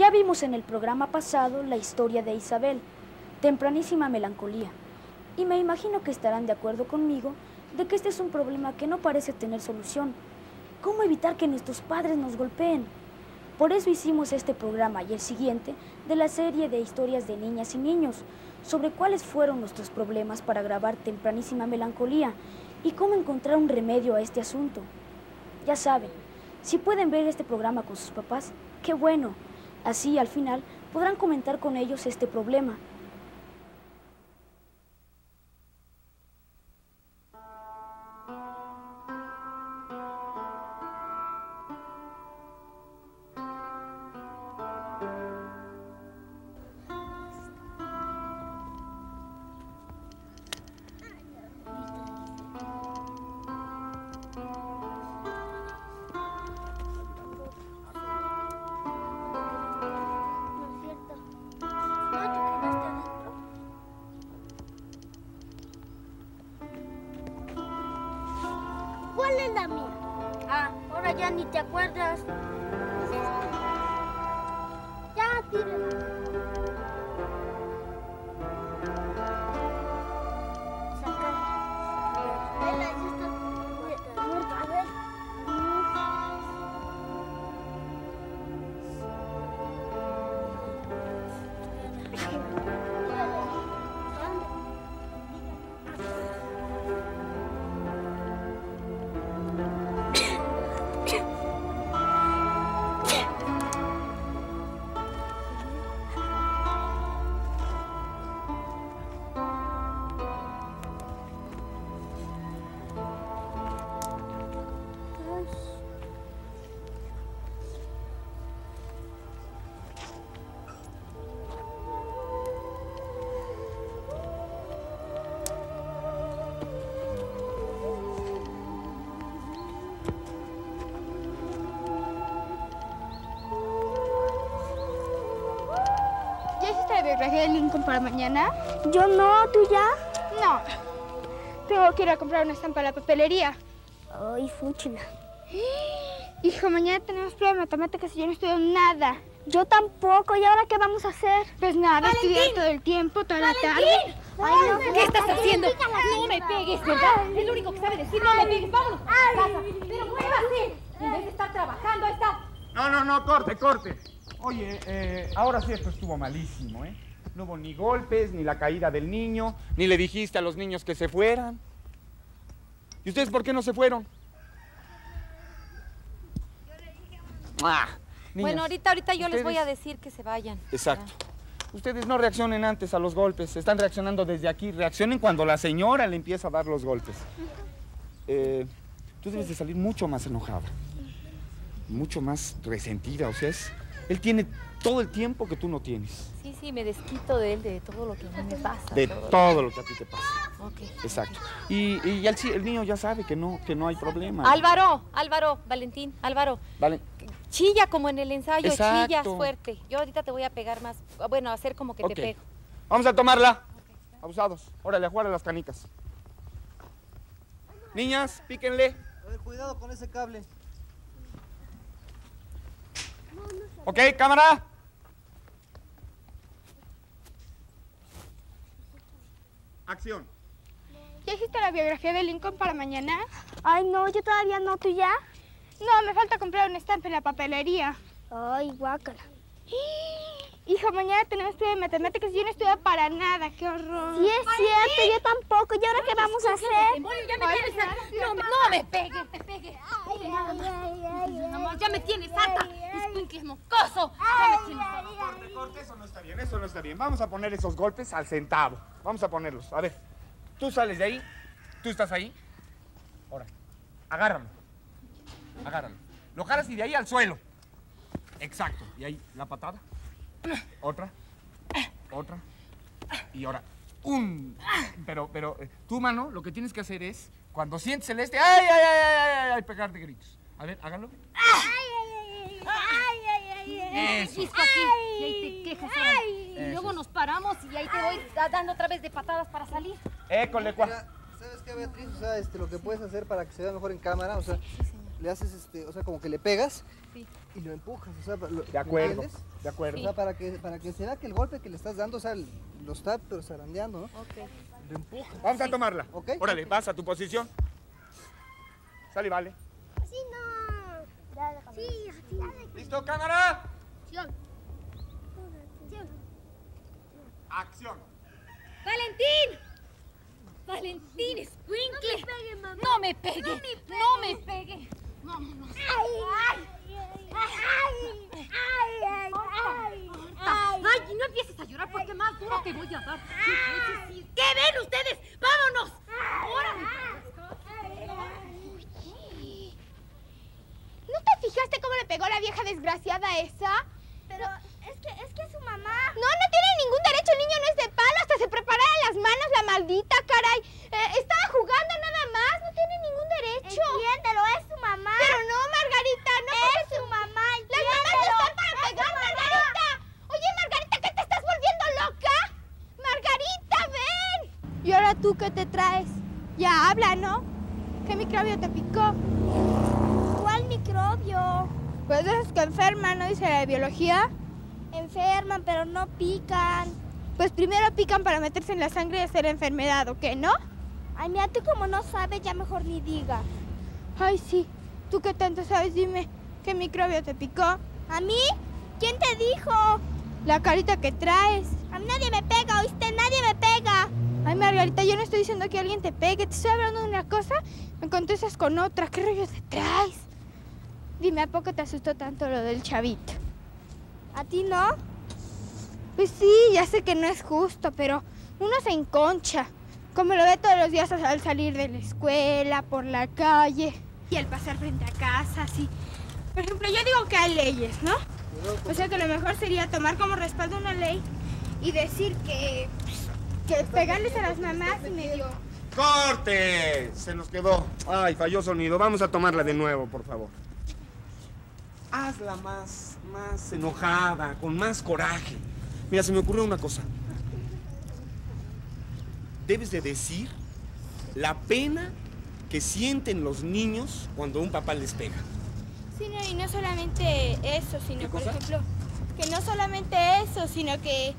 Ya vimos en el programa pasado la historia de Isabel, tempranísima melancolía, y me imagino que estarán de acuerdo conmigo de que este es un problema que no parece tener solución. ¿Cómo evitar que nuestros padres nos golpeen? Por eso hicimos este programa y el siguiente de la serie de historias de niñas y niños sobre cuáles fueron nuestros problemas para grabar tempranísima melancolía y cómo encontrar un remedio a este asunto. Ya saben, si pueden ver este programa con sus papás, qué bueno. Así al final podrán comentar con ellos este problema Ah, ahora ya ni te acuerdas. Biografía de Lincoln para mañana? Yo no, ¿tú ya? No. Tengo que ir a comprar una estampa a la papelería. Ay, fúchila. Hijo, mañana tenemos prueba de matemáticas y yo no estudio nada. Yo tampoco. ¿Y ahora qué vamos a hacer? Pues nada, estudiar todo el tiempo, toda la tarde. Ay, no, ¿Qué estás haciendo? No me pegues, ¿verdad? Es lo único que sabe decir, no me pegues. Vámonos a casa. Pero muévase. En vez de estar trabajando, ahí está. No, no, no, corte, corte. Oye, eh, ahora sí esto estuvo malísimo, ¿eh? No hubo ni golpes, ni la caída del niño, ni le dijiste a los niños que se fueran. ¿Y ustedes por qué no se fueron? Ah, bueno, ahorita, ahorita yo les voy a decir que se vayan. Exacto. Ustedes no reaccionen antes a los golpes, están reaccionando desde aquí. Reaccionen cuando la señora le empieza a dar los golpes. Eh, tú debes de salir mucho más enojada, mucho más resentida, o sea, es, él tiene todo el tiempo que tú no tienes. Sí, sí, me desquito de él, de todo lo que a mí me pasa. De todo, lo que a ti te pasa. Ok. Exacto. Y, y el, el, niño ya sabe que no, que no hay problema. Álvaro, Álvaro, Valentín, Álvaro. Vale. Chilla como en el ensayo, Exacto. chillas fuerte. Yo ahorita te voy a pegar más, bueno, a hacer como que te pego. Vamos a tomarla. Abusados. Órale, a jugar a las canicas. Niñas, píquenle. A ver, cuidado con ese cable. ¿Ok, cámara? Acción. ¿Ya hiciste la biografía de Lincoln para mañana? Ay, no, yo todavía no, ¿tú ya? No, me falta comprar un estampa en la papelería. Ay, guácala. Hijo, mañana tenemos prueba de matemáticas y yo no estudio para nada. ¡Qué horror! Sí, es cierto, yo tampoco. ¿Y ahora qué vamos a hacer? ya me tienes No, no me pegues, te pegues. ya me tienes harta. es mocoso. Ya me tienes Corte, corte, eso no está bien, eso no está bien. Vamos a poner esos golpes al centavo. Vamos a ponerlos. A ver, tú sales de ahí, tú estás ahí. Ahora, agárralo. Agárralo. Lo jalas y de ahí al suelo. Exacto. Y ahí la patada. Otra. Otra. Y ahora, un. Pero, pero, eh, tú, mano, lo que tienes que hacer es, cuando sientes el este, ¡ay, ay, ay, ay, ay! ay pegar de gritos. A ver, hágalo. ¡Ay, ay, ay! ¡Ay, ay, ay! Eso. y ahí te quejas. Y luego nos paramos y ahí te voy dando otra vez de patadas para salir. École, ¿cuál? ¿Sabes qué, Beatriz? O sea, este, lo que puedes hacer para que se vea mejor en cámara, o sea, le haces, este, o sea, como que le pegas Sí. y lo empujas, o sea, lo- De ¿me acuerdo, de acuerdo. O sea, para que, para que se vea que el golpe que le estás dando, o sea, lo está pero zarandeando, ¿no? Ok. Lo empujas. Vamos a tomarla. Ok. Órale, vas a tu posición. Sale, y vale. Sí, no. Sí, así. ¿Listo, cámara? Acción. ¡Valentín! ¡Valentín, Squinkle! No me pegue, mamá. No me pegue. No me pegue. Vámonos. Ay, no empieces a llorar porque más duro te voy a dar. ¿Qué ven ustedes? ¡Vámonos! ¿No te fijaste cómo le pegó la vieja desgraciada esa? Pero es que es que su mamá. No, no tiene ningún derecho, el niño no es de palo, hasta se prepara las manos la maldita, caray. Eh, estaba jugando nada más, no tiene ningún derecho. Entiéndelo, es su mamá. Pero no, Margarita, no es su mamá. Las mamás no están para pegar, Margarita. Oye, Margarita, ¿qué te estás volviendo loca? Margarita, ven. ¿Y ahora tú qué te traes? Ya habla, ¿no? ¿Qué microbio te picó? ¿Cuál microbio? Pues esos que enferman, ¿no dice la biología? Enferman, pero no pican. Pues primero pican para meterse en la sangre y hacer enfermedad, ¿o qué, no? Ay, mira, tú como no sabes, ya mejor ni digas. Ay, sí. ¿Tú qué tanto sabes? Dime, ¿qué microbio te picó? ¿A mí? ¿Quién te dijo? La carita que traes. A mí nadie me pega, ¿oíste? Nadie me pega. Ay, Margarita, yo no estoy diciendo que alguien te pegue. Te estoy hablando de una cosa, me contestas con otra. ¿Qué rollo te traes? Dime, ¿a poco te asustó tanto lo del chavito? ¿A ti no? Pues sí, ya sé que no es justo, pero uno se enconcha. Como lo ve todos los días al salir de la escuela, por la calle y al pasar frente a casa, así. Por ejemplo, yo digo que hay leyes, ¿no? O sea que lo mejor sería tomar como respaldo una ley y decir que, que pegarles a las mamás y medio... ¡Corte! Se nos quedó. Ay, falló sonido. Vamos a tomarla de nuevo, por favor. Hazla más, más enojada, con más coraje. Mira, se me ocurrió una cosa. Debes de decir la pena que sienten los niños cuando un papá les pega. Sí, no, y no solamente eso, sino, ¿Qué por cosa? ejemplo, que no solamente eso, sino que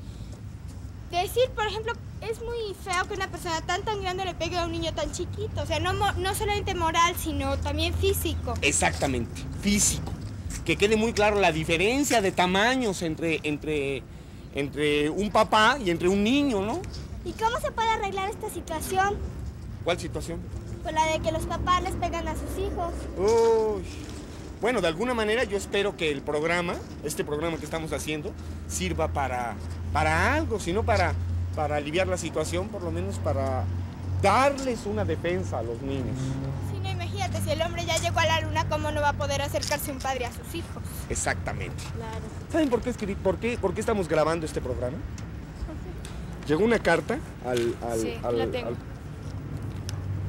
decir, por ejemplo, es muy feo que una persona tan tan grande le pegue a un niño tan chiquito. O sea, no, no solamente moral, sino también físico. Exactamente, físico. Que quede muy claro la diferencia de tamaños entre, entre, entre un papá y entre un niño, ¿no? ¿Y cómo se puede arreglar esta situación? ¿Cuál situación? Pues la de que los papás les pegan a sus hijos. Uy. Bueno, de alguna manera yo espero que el programa, este programa que estamos haciendo, sirva para, para algo, sino para, para aliviar la situación, por lo menos para darles una defensa a los niños. Sí, no, imagínate, si el hombre ya llegó a la luna, ¿cómo no va a poder acercarse un padre a sus hijos? Exactamente. ¿Saben por qué, por, qué, por qué estamos grabando este programa? Llegó una carta al... al- Sí, al- la tengo. al-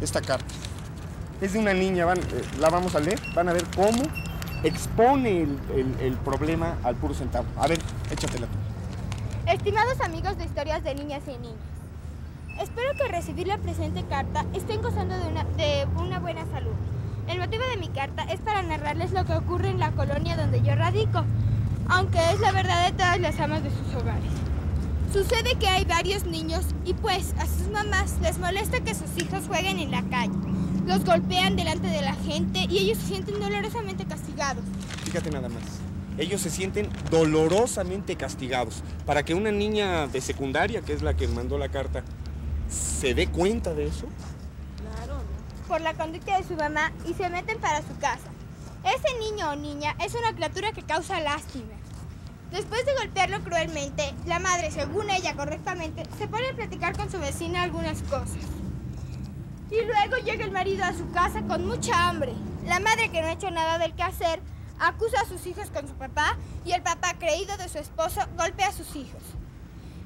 esta carta. Es de una niña, van, eh, la vamos a leer, van a ver cómo expone el, el- el problema al puro centavo. A ver, échatela tú. Estimados amigos de historias de niñas y niños, espero que al recibir la presente carta estén gozando de una, de una buena salud. El motivo de mi carta es para narrarles lo que ocurre en la colonia donde yo radico, aunque es la verdad de todas las amas de sus hogares. Sucede que hay varios niños y pues a sus mamás les molesta que sus hijos jueguen en la calle. Los golpean delante de la gente y ellos se sienten dolorosamente castigados. Fíjate nada más. Ellos se sienten dolorosamente castigados. Para que una niña de secundaria, que es la que mandó la carta, se dé cuenta de eso. por la conducta de su mamá y se meten para su casa. Ese niño o niña es una criatura que causa lástima. Después de golpearlo cruelmente, la madre, según ella correctamente, se pone a platicar con su vecina algunas cosas. Y luego llega el marido a su casa con mucha hambre. La madre, que no ha hecho nada del que hacer, acusa a sus hijos con su papá y el papá, creído de su esposo, golpea a sus hijos.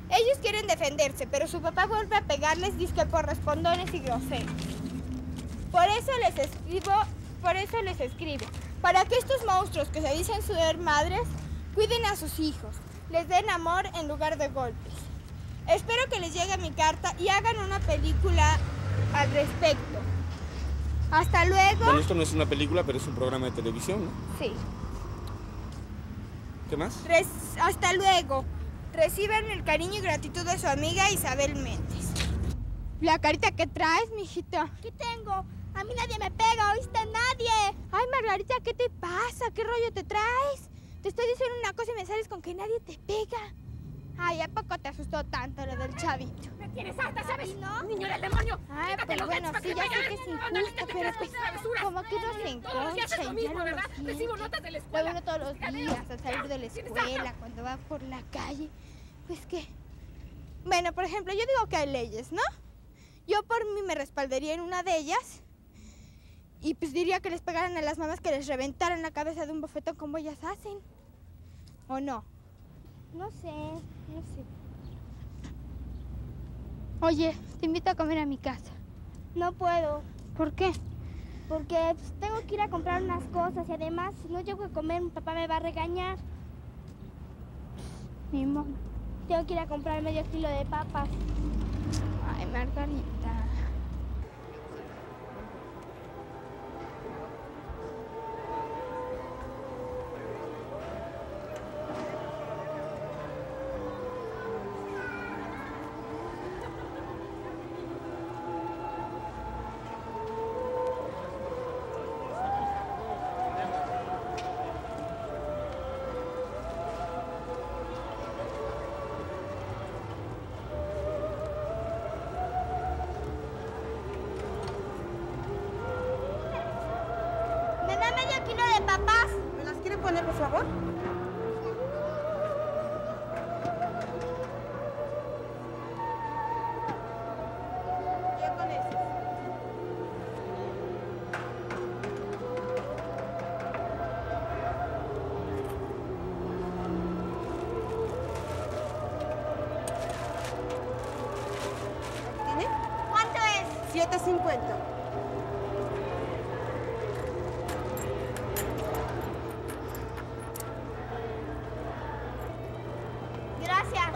Ellos quieren defenderse, pero su papá vuelve a pegarles disque por respondones y groseros. Por eso les escribo, por eso les escribo, para que estos monstruos que se dicen ser madres cuiden a sus hijos, les den amor en lugar de golpes. Espero que les llegue mi carta y hagan una película al respecto. Hasta luego. Bueno, esto no es una película, pero es un programa de televisión, ¿no? Sí. ¿Qué más? Res- hasta luego. Reciban el cariño y gratitud de su amiga Isabel Méndez. La carita que traes, mijita. ¿Qué tengo? A mí nadie me pega, ¿oíste? Nadie. Ay, Margarita, ¿qué te pasa? ¿Qué rollo te traes? Te estoy diciendo una cosa y me sales con que nadie te pega. Ay, ¿a poco te asustó tanto lo del chavito? Me tienes harta, ¿sabes? ¿No? Niño del demonio. Ay, Quítate pues los bueno, sí, ya sé que es. No, no, no, injusto, pero pues como que uno se enconcha es lo y mismo, ya no ¿verdad? lo Recibo notas de la Lo escuela. uno todos los días al salir de la escuela, cuando va por la calle. Pues que... Bueno, por ejemplo, yo digo que hay leyes, ¿no? Yo por mí me respaldaría en una de ellas y pues diría que les pegaran a las mamás que les reventaran la cabeza de un bofetón como ellas hacen. ¿O no? No sé, no sé. Oye, te invito a comer a mi casa. No puedo, ¿Por qué? porque pues, tengo que ir a comprar unas cosas y además, si no llego a comer, mi papá me va a regañar. Mi modo. Tengo que ir a comprar medio kilo de papas. Ay, Margarita. Poner, por favor? ¿Cuánto es? 7.50.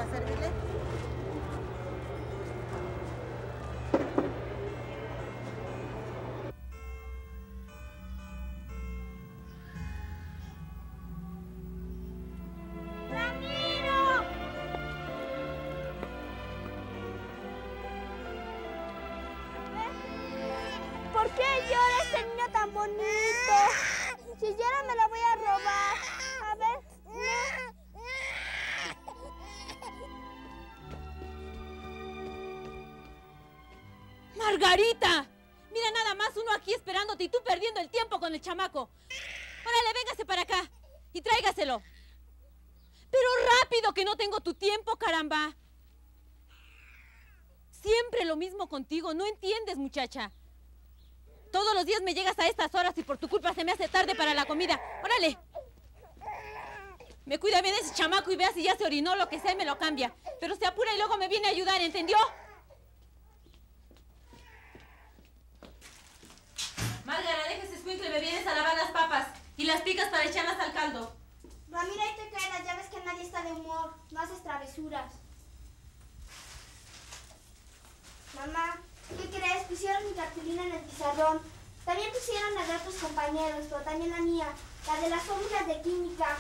Gracias. ¿Va a servirle? Chamaco. Órale, véngase para acá y tráigaselo. Pero rápido que no tengo tu tiempo, caramba. Siempre lo mismo contigo, no entiendes, muchacha. Todos los días me llegas a estas horas y por tu culpa se me hace tarde para la comida. Órale. Me cuida bien ese chamaco y vea si ya se orinó lo que sea y me lo cambia. Pero se apura y luego me viene a ayudar, ¿entendió? Márgara, deja ese escuincle, me vienes a lavar las papas y las picas para echarlas al caldo. Ramiro, ahí te quedas. Ya ves que nadie está de humor. No haces travesuras. Mamá, ¿qué crees? Pusieron mi cartulina en el pizarrón. También pusieron la de otros compañeros, pero también la mía. La de las fórmulas de química.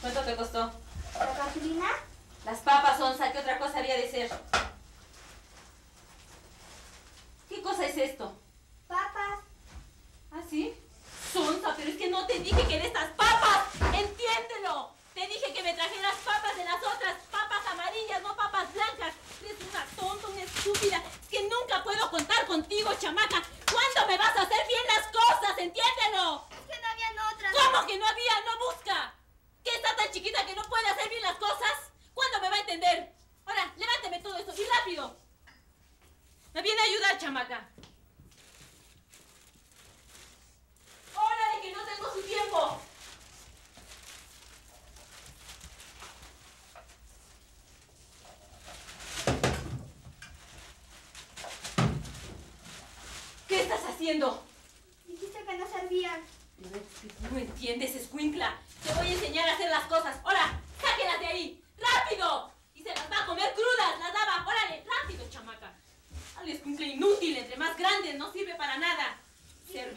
¿Cuánto te costó? ¿La cartulina? Las papas, Onza, ¿qué otra cosa había de ser? ¿Qué cosa es esto? Papas. ¿Ah, sí? Sonsa, pero es que no te dije que de estas papas. ¡Entiéndelo! Te dije que me trajeras papas de las otras,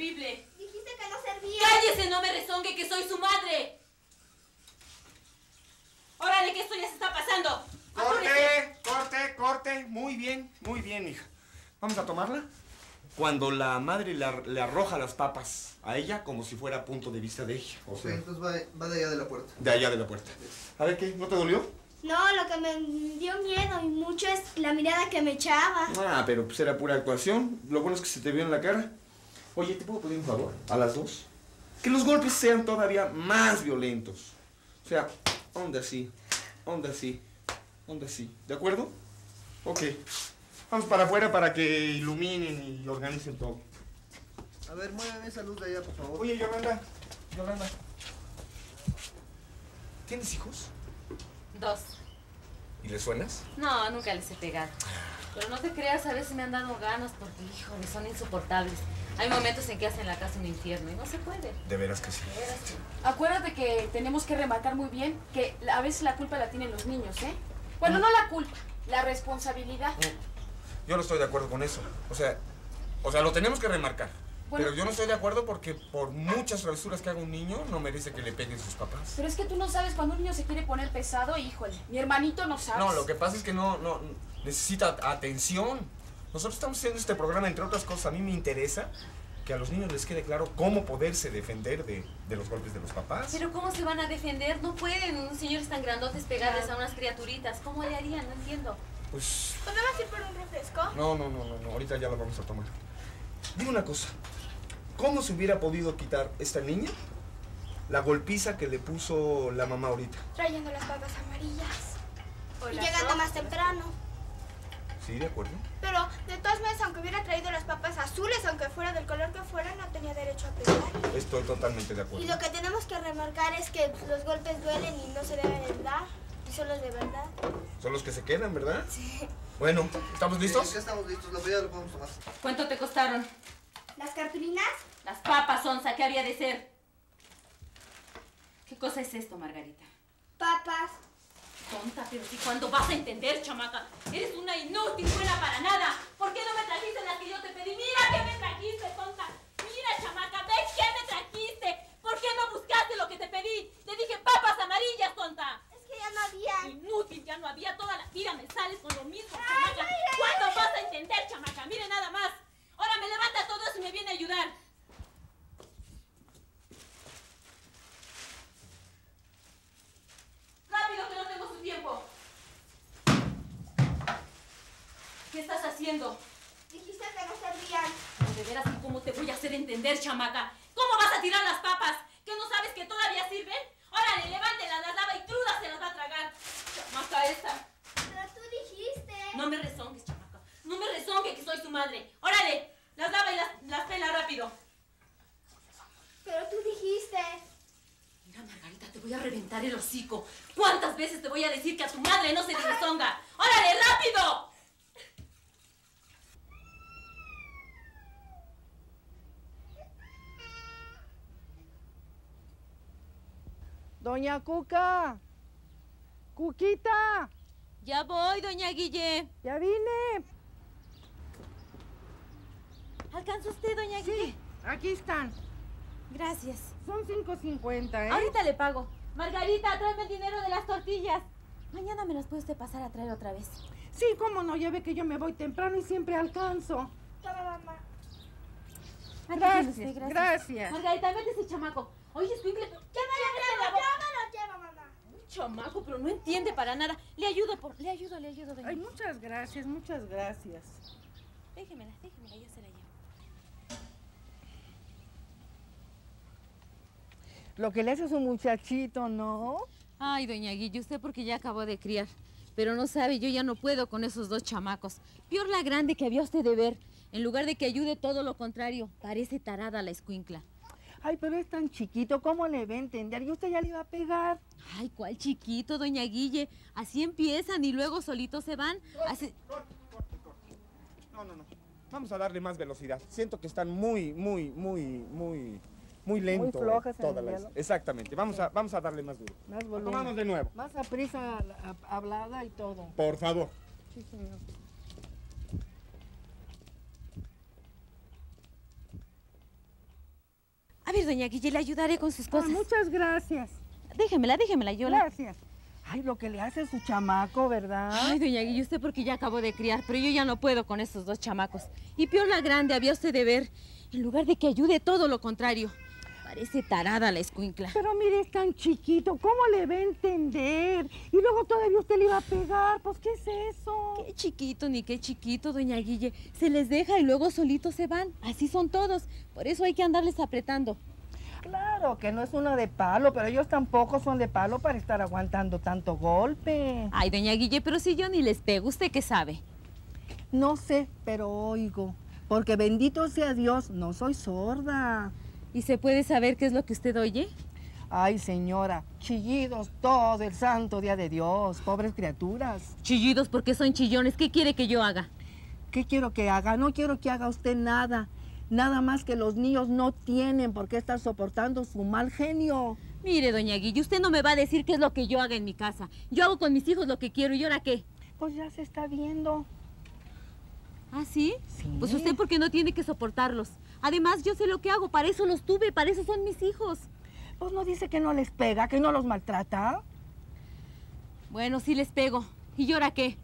inservible. Dijiste que no servía. ¡Cállese, no me rezongue que soy su madre! ¡Órale, que esto ya se está pasando! ¡Corte, Apúrese. corte, corte! Muy bien, muy bien, hija. ¿Vamos a tomarla? Cuando la madre la, le arroja las papas a ella como si fuera punto de vista de ella. O sea, entonces va de, va de allá de la puerta. De allá de la puerta. A ver, ¿qué? ¿No te dolió? No, lo que me dio miedo y mucho es la mirada que me echaba. Ah, pero pues era pura actuación. Lo bueno es que se te vio en la cara. Oye, ¿te puedo pedir un favor? A las dos. Que los golpes sean todavía más violentos. O sea, onda así, onda así, onda así. ¿De acuerdo? Ok. Vamos para afuera para que iluminen y organicen todo. A ver, muéveme esa luz de allá, por favor. Oye, Yolanda, Yolanda. ¿Tienes hijos? Dos. ¿Y les suenas? No, nunca les he pegado. Pero no te creas, a veces me han dado ganas porque, híjole, son insoportables. Hay momentos en que hacen la casa un infierno y no se puede. De veras que sí. De veras que- Acuérdate que tenemos que remarcar muy bien que a veces la culpa la tienen los niños, ¿eh? Bueno, no la culpa, la responsabilidad. Yo no estoy de acuerdo con eso. O sea, o sea, lo tenemos que remarcar. Bueno. Pero yo no estoy de acuerdo porque por muchas travesuras que haga un niño, no merece que le peguen sus papás. Pero es que tú no sabes cuando un niño se quiere poner pesado, híjole. Mi hermanito no sabe. No, lo que pasa es que no, no, necesita atención. Nosotros estamos haciendo este programa, entre otras cosas, a mí me interesa que a los niños les quede claro cómo poderse defender de, de los golpes de los papás. Pero ¿cómo se van a defender? No pueden unos señores tan grandotes pegarles a unas criaturitas. ¿Cómo le harían? No entiendo. Pues, ¿Podemos ir por un refresco? no, no, no, no, no, ahorita ya lo vamos a tomar. Dime una cosa, ¿cómo se hubiera podido quitar esta niña la golpiza que le puso la mamá ahorita? Trayendo las papas amarillas. Y llegando rojas. más temprano. Sí, de acuerdo. Pero de todas maneras, aunque hubiera traído las papas azules, aunque fuera del color que fuera, no tenía derecho a pegar. Estoy totalmente de Y acuerdo. lo que tenemos que remarcar es que los golpes duelen y no se deben dar. Y son los de verdad. Son los que se quedan, ¿verdad? Sí. Bueno, ¿estamos Sí, listos? ya estamos listos, la bebida lo podemos tomar. ¿Cuánto te costaron? Las cartulinas, Las papas, Onza, ¿qué había de ser? ¿Qué cosa es esto, Margarita? papas. Tonta, pero si cuando vas a entender, chamaca. Eres una inútil, buena para nada. ¿Por qué no me trajiste las que yo te pedí? Mira que me trajiste, tonta. Mira, chamaca, ¿ves qué me trajiste? ¿Por qué no buscaste lo que te pedí? Te dije papas amarillas, tonta. Es que ya no había. Inútil, ya no había toda la vida, me sales con lo mismo, chamaca. ¿Cuándo vas a entender, chamaca? Mire nada más. Ahora me levanta todo eso y me viene a ayudar. Rápido, que no tengo su tiempo. ¿Qué estás haciendo? Dijiste que no servían. De veras, ¿y cómo te voy a hacer entender, chamaca? ¿Cómo vas a tirar las papas? ¿Que no sabes que todavía sirven? Órale, levántela, las lava y crudas se las va a tragar. Chamaca esta. Pero tú dijiste. No me rezongues, chamaca. No me rezongue que soy su madre. Órale, las lava y las, las pela rápido. Pero tú dijiste. Mira, Margarita, te voy a reventar el hocico. ¿Cuántas veces te voy a decir que a tu madre no se le rezonga? ¡Órale, rápido! Doña Cuca. Cuquita. Ya voy, doña Guille. Ya vine. ¿Alcanza usted, doña Guille? Aquí están. Gracias. Son 5.50, ¿eh? Ahorita le pago. Margarita, tráeme el dinero de las tortillas. Mañana me las puede usted pasar a traer otra vez. Sí, cómo no, ya ve que yo me voy temprano y siempre alcanzo. Toma, mamá. Gracias, gracias. Margarita, vete ese chamaco. Oye, Squinkle, ¿qué Ya me lo llevo, ya me lo llevo, mamá. Un chamaco, pero no entiende para nada. Le ayudo, por, le ayudo, le ayudo, Ay, muchas gracias, muchas gracias. Déjemela, déjemela, yo se la llevo. Lo que le hace a su muchachito, ¿no? Ay, doña Guille, usted porque ya acabó de criar. Pero no sabe, yo ya no puedo con esos dos chamacos. Peor la grande que había usted de ver. En lugar de que ayude todo lo contrario, parece tarada la escuincla. Ay, pero es tan chiquito, ¿cómo le va a entender? Y usted ya le iba a pegar. Ay, cuál chiquito, doña Guille. Así empiezan y luego solitos se van. Así... No, no, no. Vamos a darle más velocidad. Siento que están muy, muy, muy, muy, muy lento. flojas en el todas las-. Exactamente. Vamos a, vamos a darle más duro. Más Tomamos volumen. de nuevo. Más a prisa a- a- hablada y todo. Por favor. Sí, señor. Ver, doña Guille, le ayudaré con sus Ah, cosas. muchas gracias. Déjemela, déjemela, yo. Gracias. Ay, lo que le hace su chamaco, ¿verdad? Ay, doña Guille, usted porque ya acabó de criar, pero yo ya no puedo con estos dos chamacos. Y peor la grande, había usted de ver, en lugar de que ayude, todo lo contrario. Parece tarada la escuincla. Pero mire, es tan chiquito, ¿cómo le va a entender? Y luego todavía usted le iba a pegar, pues ¿qué es eso? Qué chiquito, ni qué chiquito, doña Guille. Se les deja y luego solitos se van. Así son todos. Por eso hay que andarles apretando. Claro, que no es uno de palo, pero ellos tampoco son de palo para estar aguantando tanto golpe. Ay, doña Guille, pero si yo ni les pego, ¿usted qué sabe? No sé, pero oigo, porque bendito sea Dios, no soy sorda. ¿Y se puede saber qué es lo que usted oye? Ay, señora, chillidos todo el santo día de Dios, pobres criaturas. Chillidos porque son chillones. ¿Qué quiere que yo haga? ¿Qué quiero que haga? No quiero que haga usted nada. Nada más que los niños no tienen por qué estar soportando su mal genio. Mire, doña Guille, usted no me va a decir qué es lo que yo haga en mi casa. Yo hago con mis hijos lo que quiero y ahora qué. Pues ya se está viendo. ¿Ah, sí? Sí. Pues usted porque no tiene que soportarlos. Además, yo sé lo que hago, para eso los tuve, para eso son mis hijos. Pues no dice que no les pega, que no los maltrata. Bueno, sí les pego. ¿Y yo ahora qué?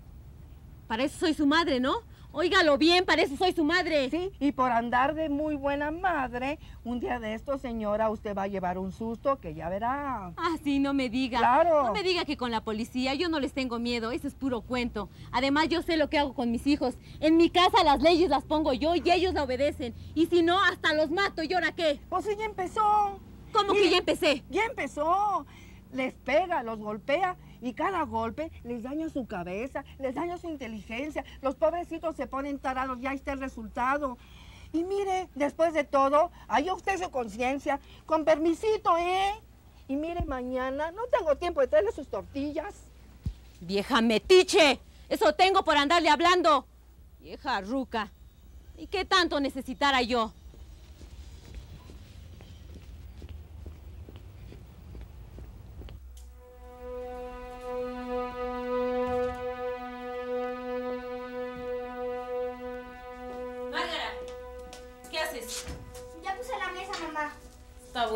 Para eso soy su madre, ¿no? Óigalo bien, para eso soy su madre. Sí, y por andar de muy buena madre, un día de esto, señora, usted va a llevar un susto que ya verá. Ah, sí, no me diga. Claro. No me diga que con la policía yo no les tengo miedo, eso es puro cuento. Además, yo sé lo que hago con mis hijos. En mi casa las leyes las pongo yo y ellos la obedecen. Y si no, hasta los mato. ¿Y ahora qué? Pues sí, ya empezó. ¿Cómo Y- que ya empecé? Ya empezó. Les pega, los golpea y cada golpe les daña su cabeza, les daña su inteligencia. Los pobrecitos se ponen tarados, ya está el resultado. Y mire, después de todo, haya usted su conciencia, con permisito, ¿eh? Y mire, mañana no tengo tiempo de traerle sus tortillas. Vieja metiche. Eso tengo por andarle hablando. Vieja ruca. ¿Y qué tanto necesitara yo?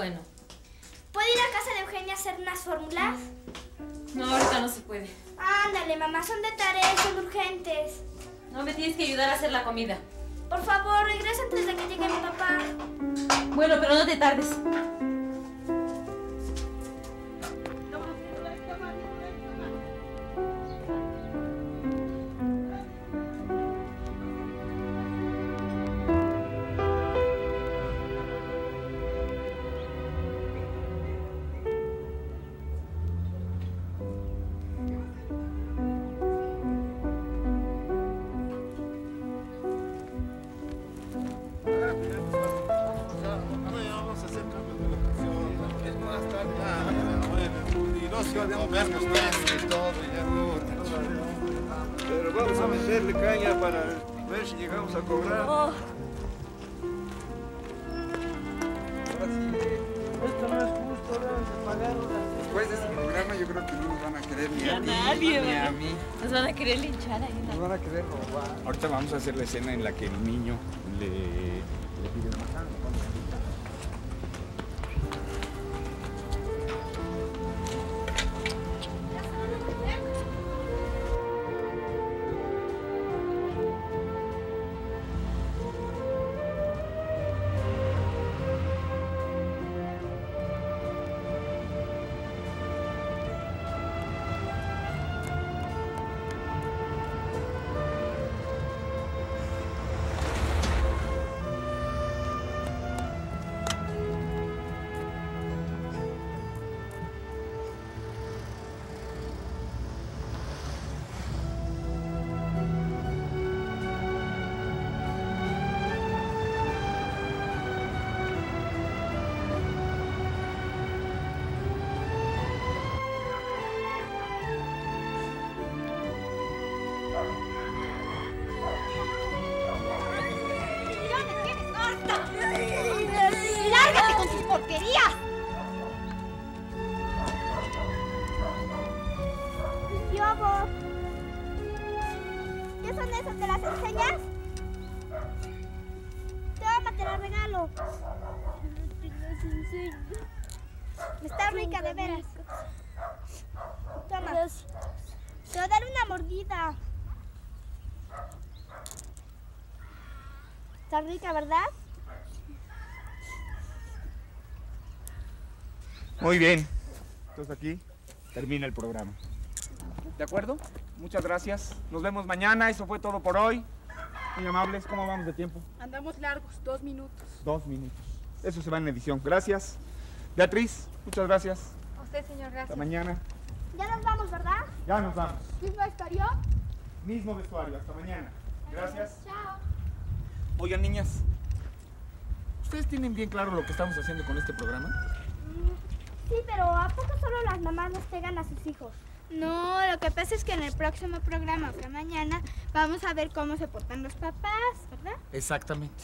Bueno. ¿Puedo ir a casa de Eugenia a hacer unas fórmulas? No, ahorita no se puede. Ándale, mamá, son de tareas, son urgentes. No me tienes que ayudar a hacer la comida. Por favor, regresa antes de que llegue mi papá. Bueno, pero no te tardes. A querer linchar ahí. Nos van a querer robar. Ahorita vamos a hacer la escena en la que el niño le, ¡Lárgate con tus porquerías! Yobo. ¿Qué son esas? ¿Te las enseñas? Toma, te las regalo. Te las enseño. Está rica, de veras. Toma. comida. Está rica, ¿verdad? Muy bien. Entonces aquí termina el programa. ¿De acuerdo? Muchas gracias. Nos vemos mañana. Eso fue todo por hoy. Muy amables. ¿Cómo vamos de tiempo? Andamos largos, dos minutos. Dos minutos. Eso se va en edición. Gracias. Beatriz, muchas gracias. A usted, señor, Hasta gracias. mañana. Ya nos vamos, ¿verdad? Ya nos vamos. ¿Mismo vestuario? Mismo vestuario. Hasta mañana. Gracias. Chao. Oigan, niñas. ¿Ustedes tienen bien claro lo que estamos haciendo con este programa? Sí, pero ¿a poco solo las mamás nos pegan a sus hijos? No, lo que pasa es que en el próximo programa, o sea, mañana, vamos a ver cómo se portan los papás, ¿verdad? Exactamente.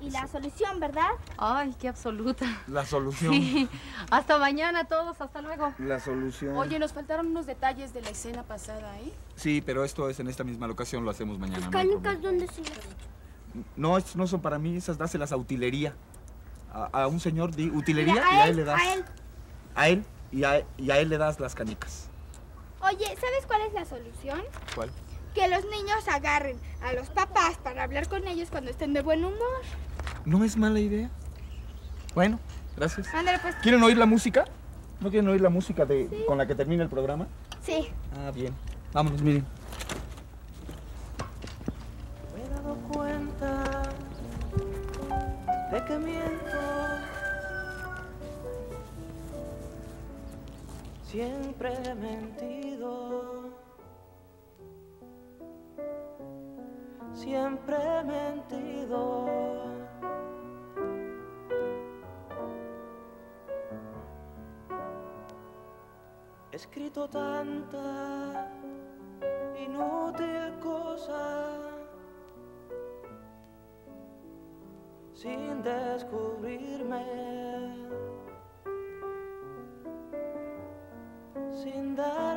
Y la solución, ¿verdad? Ay, qué absoluta. La solución. Sí. Hasta mañana todos, hasta luego. La solución. Oye, nos faltaron unos detalles de la escena pasada, ¿eh? Sí, pero esto es en esta misma locación, lo hacemos mañana. no hay Canicas, ¿dónde siguen? problema. No, estos no son para mí, esas dáselas a utilería. A, a un señor de utilería Mira, y a él le das. a él. A él y a, y a él le das las canicas. Oye, ¿sabes cuál es la solución? ¿Cuál? Que los niños agarren a los papás para hablar con ellos cuando estén de buen humor. No es mala idea. Bueno, gracias. Ándale, pues. ¿Quieren oír la música? ¿No quieren oír la música de, con la que termina el programa? Sí. Ah, bien. Vámonos, miren. Tanta inútil cosa. Sin descubrirme, sin dar